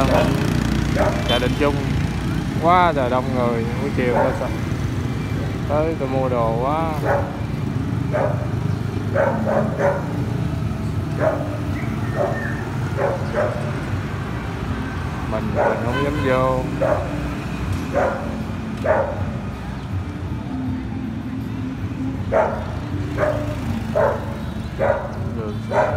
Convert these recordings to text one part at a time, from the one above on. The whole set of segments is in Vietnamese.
Vâng. Tân chợ Định Trung quá trời đông người, buổi chiều ta sợ tới tôi mua đồ quá. Mình mình không dám vô. Đường xa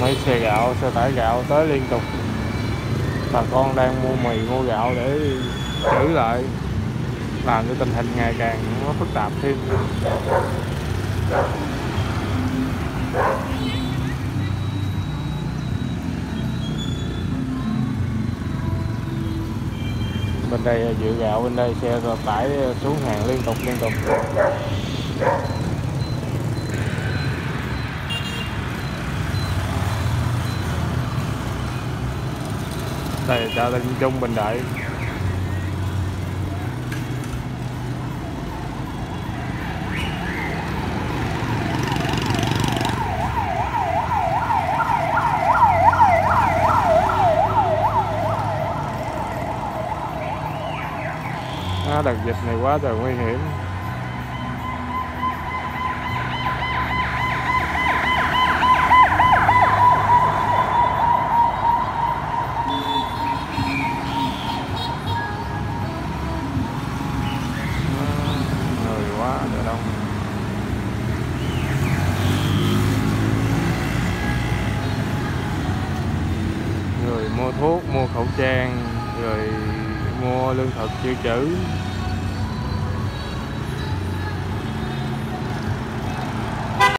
mấy xe gạo, xe tải gạo tới liên tục. Bà con đang mua mì, mua gạo để trữ lại. Làm cho tình hình ngày càng nó phức tạp thêm. Bên đây ờ, dự gạo, bên đây xe tải ờ, xuống hàng liên tục liên tục. Đây là chợ Linh Trung Bình Đại à, đợt dịch này quá trời nguy hiểm. Mua thuốc mua khẩu trang rồi mua lương thực dự trữ.